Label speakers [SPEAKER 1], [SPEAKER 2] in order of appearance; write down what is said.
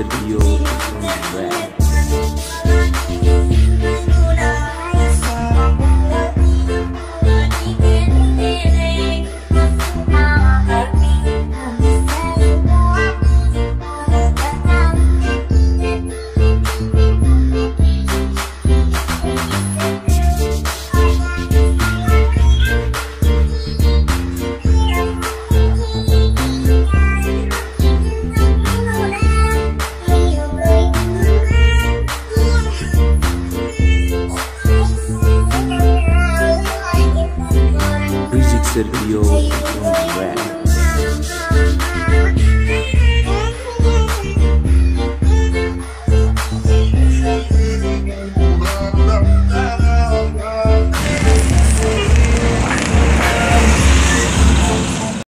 [SPEAKER 1] Sergio Rivera. Sergio